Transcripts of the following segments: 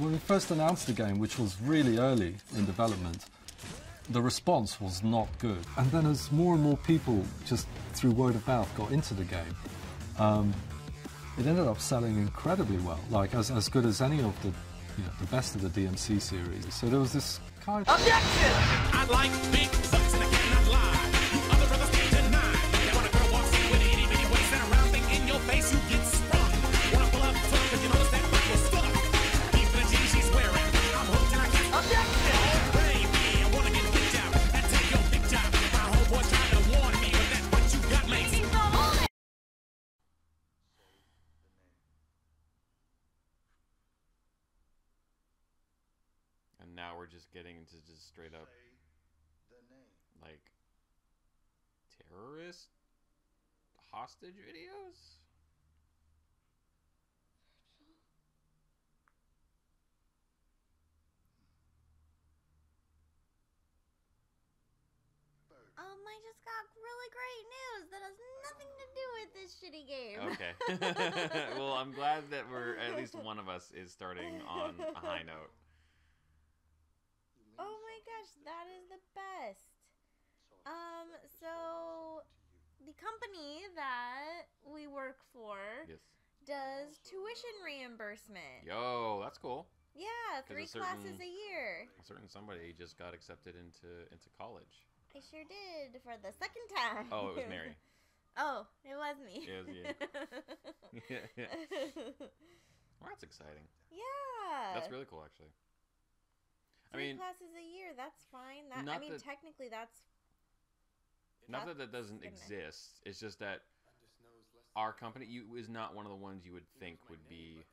when we first announced the game, which was really early in development, the response was not good. And then as more and more people just through word of mouth got into the game, um, it ended up selling incredibly well, like as, as good as any of the, you know, the best of the DMC series. So there was this kind of... Objection! Now we're just getting into just straight up like terrorist hostage videos. Um, I just got really great news that has nothing to do with this shitty game. Okay. well, I'm glad that we're at least one of us is starting on a high note. Oh my gosh, that is the best. Um, so the company that we work for Yes. does tuition reimbursement. Yo, that's cool. Yeah, 'Cause a three certain- classes a year. A certain somebody just got accepted into into college. I sure did for the second time. Oh, it was Mary. oh, it was me. It was you. well, that's exciting. yeah. That's really cool, actually. I mean, classes a year. That's fine. That I mean, that- technically, that's not that that doesn't gonna- exist. It's just that our company you is not one of the ones you would think would be.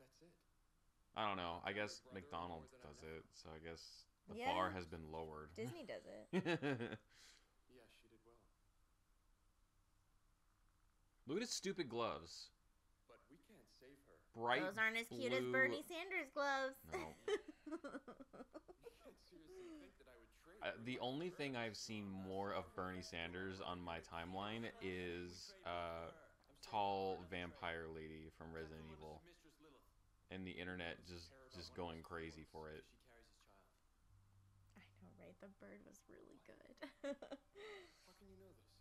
I don't know. I guess McDonald's does it, so I guess the Yeah. bar has been lowered. Disney does it. Yeah, she did well. Look at his stupid gloves. But we can't save her. Bright. Those aren't as cute as Bernie Sanders' gloves. No. Uh, the only thing I've seen more of Bernie Sanders on my timeline is uh, tall vampire lady from Resident Evil, and the internet just just going crazy for it. She carries his child. I know, right? The bird was really good. How can you know this?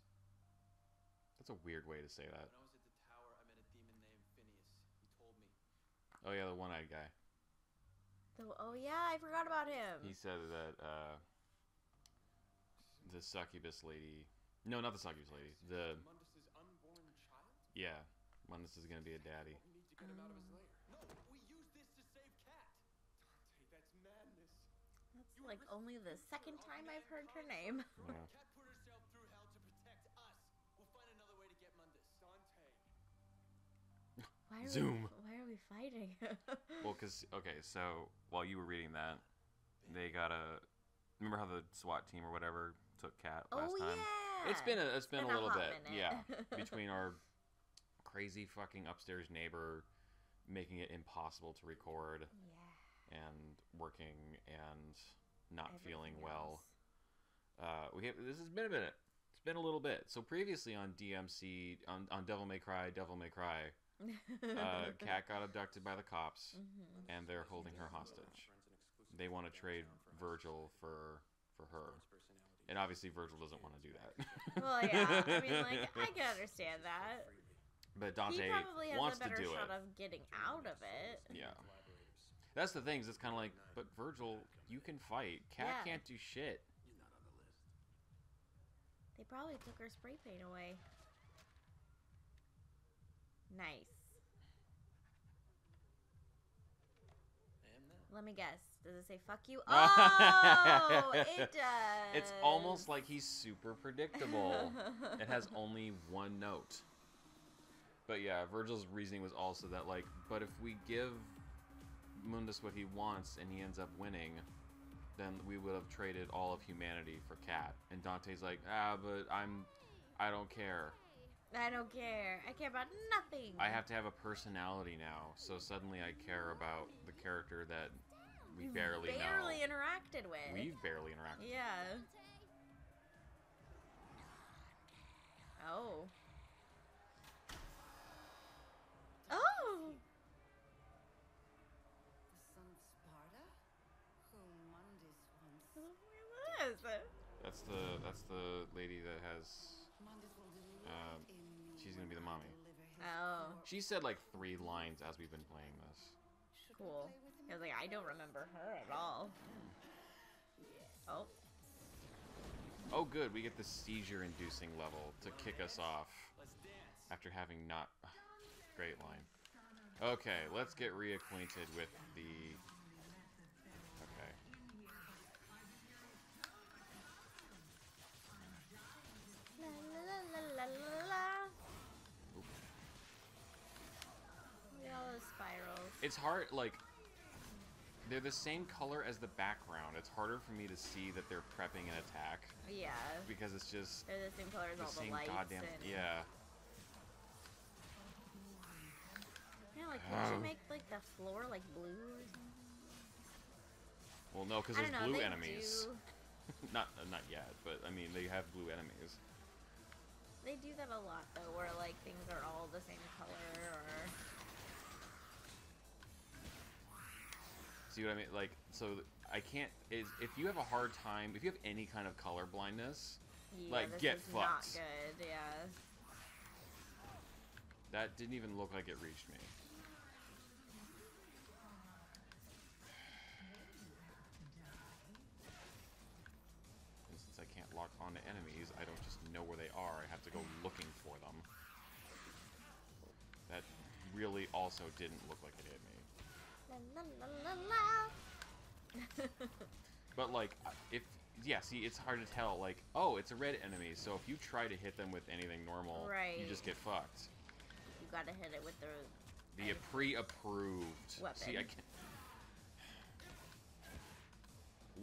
That's a weird way to say that. When I was at the tower, I met a demon named Phineas. He told me. Oh yeah, the one-eyed guy. So, oh yeah, I forgot about him. He said that uh, the succubus lady. No, not the succubus lady. The Mundus's unborn child? yeah, Mundus is gonna be a daddy. We need to get him out of his lair. No, we use this to save Kat. Dante, that's madness. That's like only the second time I've heard her name. Yeah. Kat put herself through hell to protect us. We'll find another way to get Mundus. Dante. Why are Zoom. We, fighting? Well, cause okay, so while you were reading that, they got a. Remember how the SWAT team or whatever took Kat last oh time? yeah. It's been a it's been, been a little bit, minute. yeah, between our crazy fucking upstairs neighbor making it impossible to record yeah. and working and not feeling everything well. Uh, we have, this has been a minute. It's been a little bit. So previously on DMC on on Devil May Cry, Devil May Cry, uh, Kat got abducted by the cops Mhm. and they're holding her hostage. They want to trade Virgil for for her. And obviously Virgil doesn't want to do that. Well, yeah. I mean, like, I can understand that. but Dante he probably has wants a better to do shot it. of getting out of it. Yeah. That's the thing. Is it's kind of like, but Virgil, you can fight. Kat Yeah. can't do shit. They probably took her spray paint away. Nice. Let me guess. Does it say fuck you? Oh, it does. It's almost like he's super predictable. it has only one note. But yeah, Virgil's reasoning was also that like, but if we give Mundus what he wants and he ends up winning, then we would have traded all of humanity for Kat. And Dante's like, ah, but I'm, I don't care. I don't care. I care about nothing. I have to have a personality now, so suddenly I care about the character that we You've barely barely know. interacted with. We've barely interacted. Yeah. Oh. Oh. The son of Sparta, whom Mundus once. Who is That's the that's the lady that has. Uh, mommy. Oh, She said like three lines as we've been playing this. cool. I was like, I don't remember her at all. Oh, Oh, good. We get the seizure-inducing level to kick us off after having not. Great line. Okay, let's get reacquainted with the. It's hard, like. They're the same color as the background. It's harder for me to see that they're prepping an attack Yeah, because it's just they're the same color as the all the lights. goddamn. and... Yeah. Yeah, like Oh. you make like the floor like blue or something? Well, no, because there's know. blue enemies. Not uh, not yet, but I mean they have blue enemies. they do that a lot though, where like things are all the same color or. See what I mean? Like, so I can't. Is if you have a hard time, if you have any kind of color blindness, Yeah, Like, get is not fucked. good. Yeah. that didn't even look like it reached me. And since I can't lock onto enemies, I don't just know where they are. I have to go looking for them. That really also didn't look like it hit me. But like, if yeah, see, it's hard to tell. Like, oh, it's a red enemy, so if you try to hit them with anything normal, you just get fucked. you gotta hit it with the. The pre-approved. See, I Weapon. can't.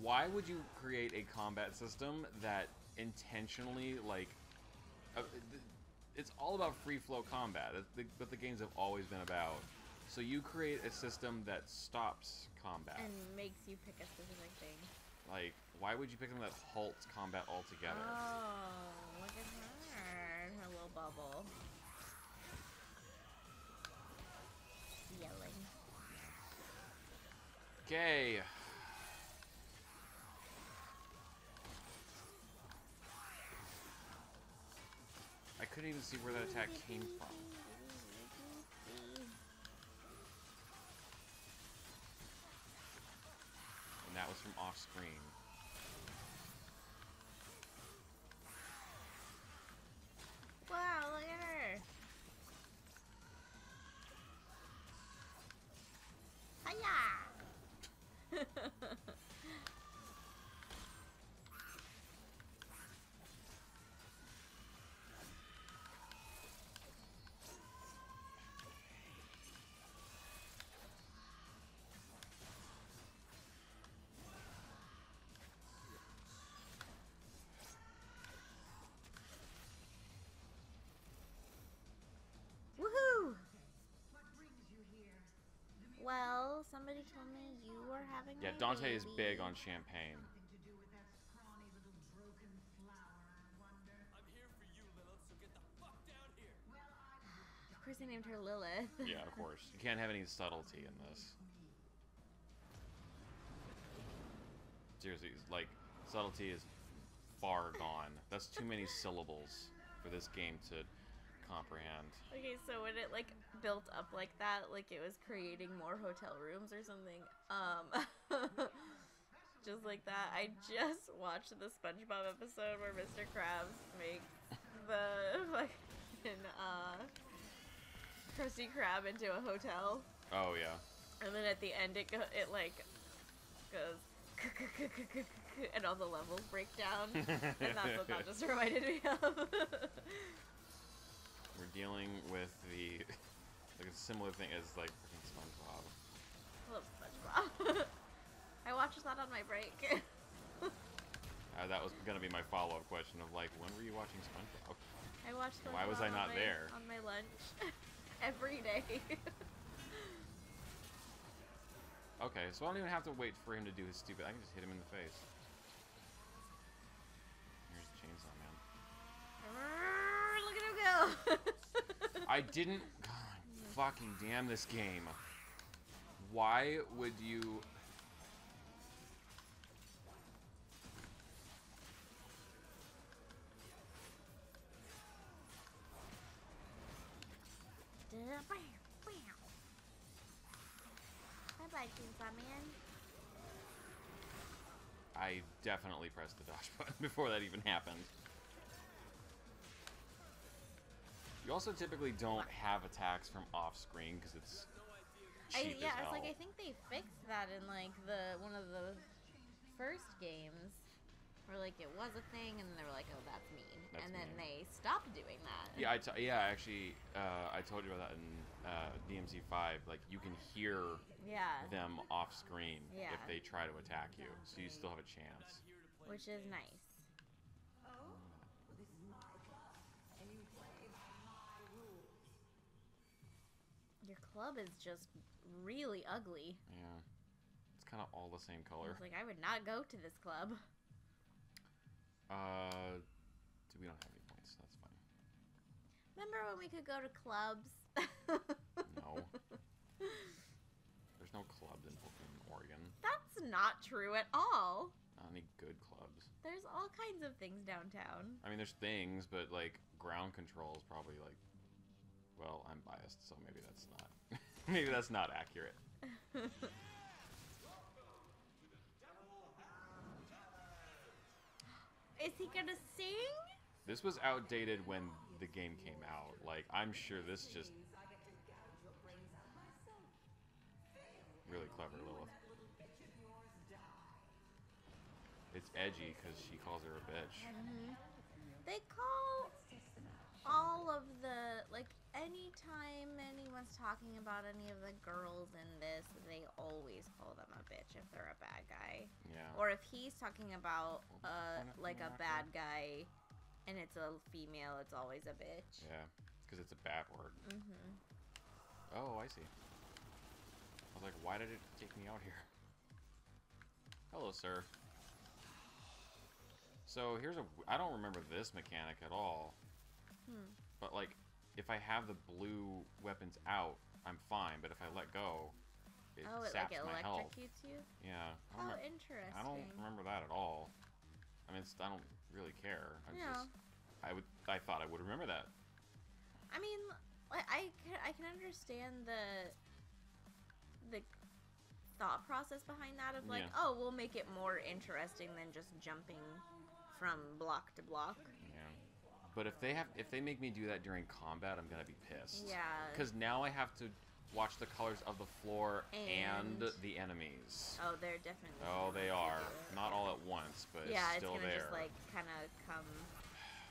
Why would you create a combat system that intentionally like? Uh, th- it's all about free flow combat. What the games have always been about. So you create a system that stops combat. And makes you pick a specific thing. Like, why would you pick them that halts combat altogether? Oh, look at her. Her little bubble. Yelling. Okay. I couldn't even see where that attack came from. And that was from off screen. Wow, look at her. Hiya! somebody told me you were having Yeah, a Dante is big on champagne. I'm here for you, Lilith, so get the fuck down here. Of course, they named her Lilith. Yeah, of course. You can't have any subtlety in this. Seriously, like subtlety is far gone. That's too many syllables for this game to comprehend. Okay, so when it like built up like that, like it was creating more hotel rooms or something. Um, just like that. I just watched the SpongeBob episode where Mr. Krabs makes the fucking uh, Krusty Krab into a hotel, Oh yeah. and then at the end it go it like goes. And all the levels break down, and that's what that just reminded me of. We're dealing with the like a similar thing as like freaking SpongeBob. I love SpongeBob. I watched that on my break. Uh, that was gonna be my follow-up question of like, when were you watching SpongeBob? I watched SpongeBob Why was I not my- there? on my lunch every day. Okay, so I don't even have to wait for him to do his stupid. I can just hit him in the face. I didn't. God, fucking damn this game. Why would you. Bye bye, Man. I definitely pressed the dodge button before that even happened. You also typically don't have attacks from off screen because it's cheap I, yeah, as it's like I think they fixed that in like the one of the first games, where like it was a thing, and they were like, "Oh, that's mean," That's and then mean. they stopped doing that. Yeah, I t- yeah, actually, uh, I told you about that in uh, DMC five. Like you can hear yeah, them off screen Yeah. if they try to attack you, so you still have a chance. which is nice. Your club is just really ugly. Yeah, it's kind of all the same I color. was like, I would not go to this club. Uh, do we don't have any points? That's fine. Remember when we could go to clubs? No. There's no clubs in Pokemon Oregon. That's not true at all. Not any good clubs. There's all kinds of things downtown. I mean, there's things, but like Ground Kontrol is probably like. Well, I'm biased, so maybe that's not. maybe that's not accurate. Is he gonna sing? This was outdated when the game came out. Like, I'm sure this just. Really clever, Lilith. It's edgy because she calls her a bitch. Mm-hmm. They call all of the like anytime anyone's talking about any of the girls in this, they always call them a bitch if they're a bad guy. Yeah. Or if he's talking about uh like a bad guy and it's a female, it's always a bitch. Yeah, because it's a bad word. Mhm. Oh, I see. I was like, why did it take me out here? Hello, sir. So here's a. I don't remember this mechanic at all. Hmm. But like, if I have the blue weapons out, I'm fine. But if I let go, it oh, it like my health. electrocutes you? Yeah. I How don't, interesting. I don't remember that at all. I mean, it's, I don't really care. I Yeah. just. I would. I thought I would remember that. I mean, I I can, I can understand the the thought process behind that of like, Yeah. oh, we'll make it more interesting than just jumping from block to block. But if they have, if they make me do that during combat, I'm gonna be pissed. Yeah. Because now I have to watch the colors of the floor and, And- the enemies. Oh, they're definitely. Oh, they are not all at once, but Yeah, it's it's still gonna there. just like kind of come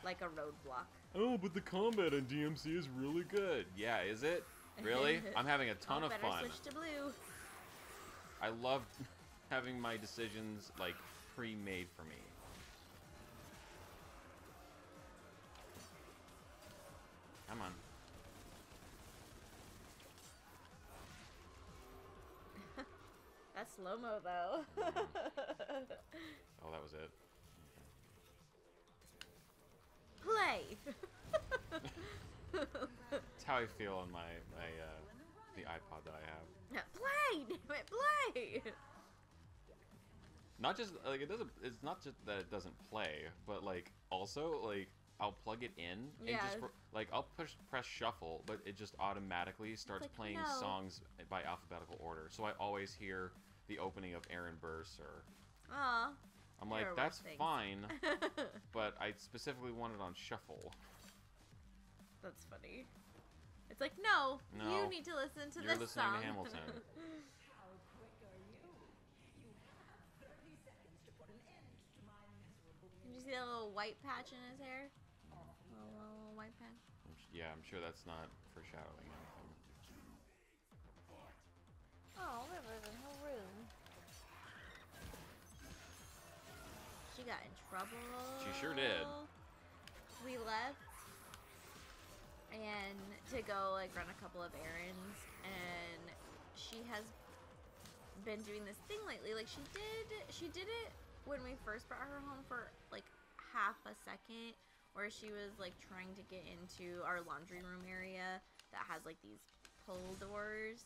like a roadblock. oh, but the combat in DMC is really good. Yeah, is it? Really? I'm having a ton oh, of fun. switch to blue. I love having my decisions like pre-made for me. Come on. That's slow mo though. Oh, that was it. Play. That's how I feel on my my uh, the iPod that I have. play, damn it, play. Not just like it doesn't. It's not just that it doesn't play, but like also like I'll plug it in and Yeah. just like I'll push press shuffle, but it just automatically starts like, playing no. songs by alphabetical order. So I always hear the opening of Aaron Burr, sir. Aw. I'm like, that's fine, but I specifically want it on shuffle. That's funny. It's like, no, No. you need to listen to this song. You're this listening song. to Hamilton. Did you see that little white patch in his hair? White s- yeah, I'm sure that's not foreshadowing anything. Oh, River's in her room. She got in trouble. She sure did. We left and to go like run a couple of errands and she has been doing this thing lately. Like she did she did it when we first brought her home for like half a second where she was like trying to get into our laundry room area that has like these pull doors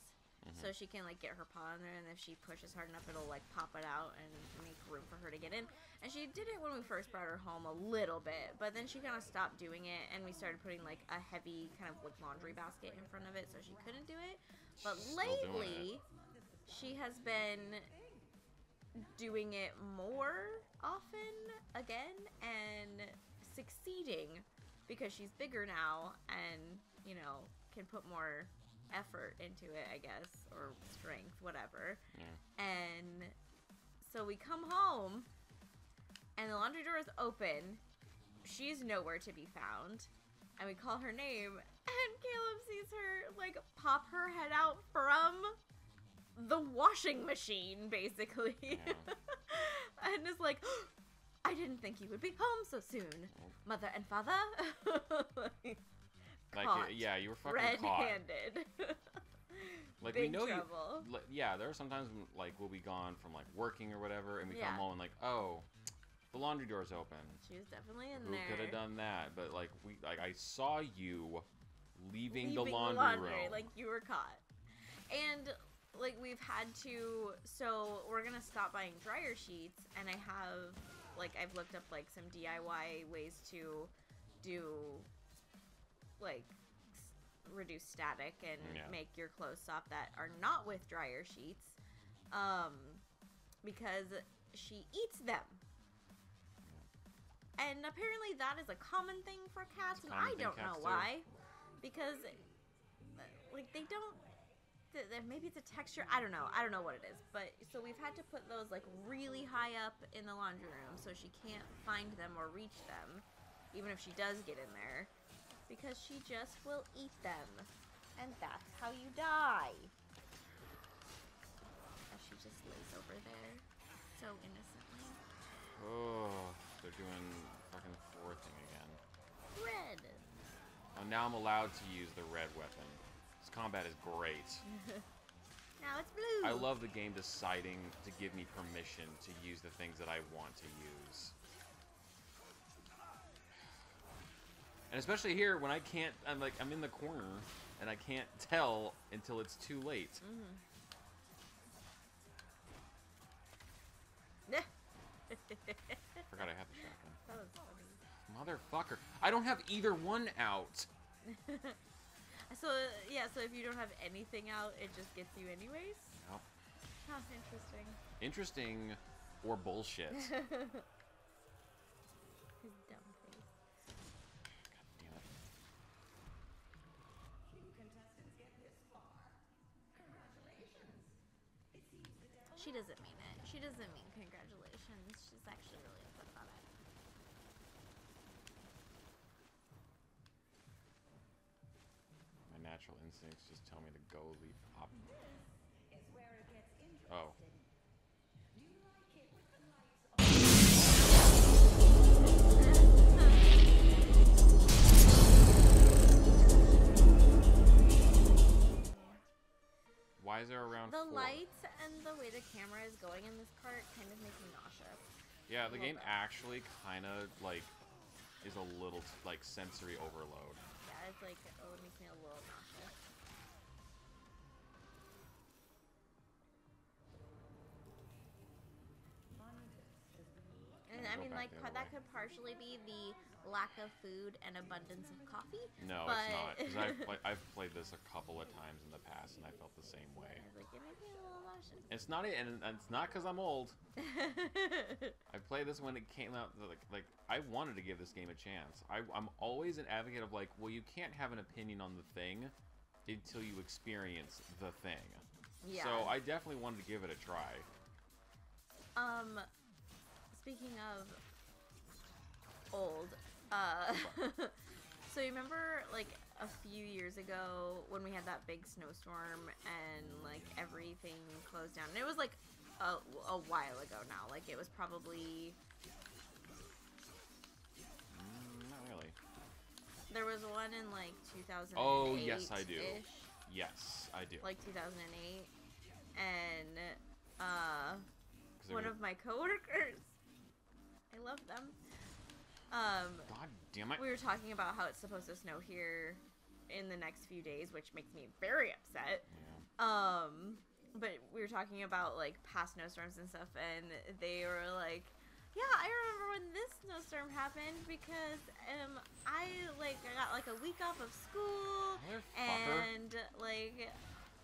so she can like get her paw in there and if she pushes hard enough it'll like pop it out and make room for her to get in. And she did it when we first brought her home a little bit but then she kind of stopped doing it and we started putting like a heavy kind of like laundry basket in front of it so she couldn't do it. But She's lately she has been doing it more often again and succeeding because she's bigger now and you know can put more effort into it i guess or strength whatever. Yeah. and so we come home and the laundry door is open. She's nowhere to be found. And we call her name and caleb sees her like pop her head out from the washing machine basically. And is like i didn't think you would be home so soon mother and father like, Like, yeah, you were fucking caught. red-handed Like we Big know trouble. you. Yeah, there are sometimes when, like we'll be gone from like working or whatever, and we Yeah. come home and like, oh, the laundry door's open. she was definitely in Who there could have done that? But like we, like I saw you leaving, the leaving laundry, room. like you were caught. And like we've had to so we're gonna stop buying dryer sheets and I have like I've looked up like some DIY ways to do like s- reduce static and Yeah. make your clothes soft that are not with dryer sheets um because she eats them and apparently that is a common thing for cats and common i thing don't cats know do. why because uh, like they don't th- th- maybe it's a texture i don't know i don't know what it is but so we've had to put those like really high up in the laundry room so she can't find them or reach them even if she does get in there because she just will eat them and that's how you die as she just lays over there so innocently oh, they're doing fucking four thing again. red Oh, now I'm allowed to use the red weapon. Combat is great. now it's blue I love the game deciding to give me permission to use the things that I want to use. And especially here when I can't I'm like I'm in the corner and I can't tell until it's too late. Mm-hmm. Forgot I had the shotgun. that was funny Motherfucker. I don't have either one out. So yeah, so if you don't have anything out, it just gets you anyways. Nope. Huh, interesting. Interesting or bullshit. His dumb face. God Damn it. She doesn't mean it. She doesn't mean congratulations. She's actually really upset about it. My natural instincts just tell me to go leap up. Oh. Why is there around The four? lights and the way the camera is going in this part kind of make me nauseous. Yeah, the game that. actually kind of like is a little like sensory overload. It's like it makes me a little nauseous. I mean, like that could partially be the lack of food and abundance of coffee. No, but it's not. Because I've, play- I've played this a couple of times in the past, and I felt the same way. Like, it makes me a little. It's not, and and it's not because I'm old. I played this when it came out. Like, like I wanted to give this game a chance. I, I'm always an advocate of like, well, you can't have an opinion on the thing until you experience the thing. yeah. So I definitely wanted to give it a try. Um, speaking of old, uh, so you remember like a few years ago when we had that big snowstorm and like everything closed down? And it was like a, a while ago now. Like it was probably Mm, not really. there was one in like 2008. Oh, yes, I do. -ish, Yes, I do. Like 2008, and uh. one were- of my coworkers. I love them. Um, God damn it. we were talking about how it's supposed to snow here in the next few days, which makes me very upset. Yeah. Um, but we were talking about like past snowstorms and stuff, and they were like, "Yeah, I remember when this snowstorm happened because um I like I got like a week off of school and like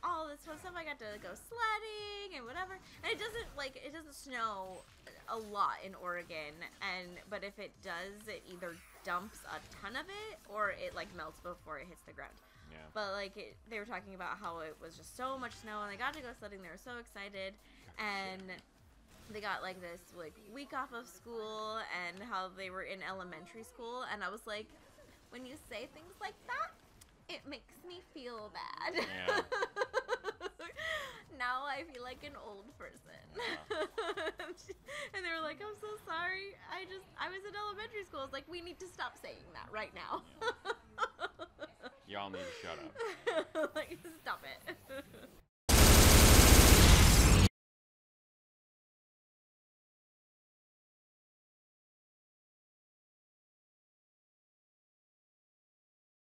all this fun stuff. I got to go sledding and whatever. And it doesn't like it doesn't snow a lot in Oregon, and but if it does, it either dumps a ton of it or it like melts before it hits the ground. Yeah. But like it, they were talking about how it was just so much snow, and they got to go sledding. They were so excited, and they got like this like week off of school, and how they were in elementary school. And I was like, when you say things like that, it makes me feel bad. Yeah. now I feel like an old person. and they were like, I'm so sorry. I just I was in elementary school. It's like we need to stop saying that right now. Y'all need to shut up. like stop it.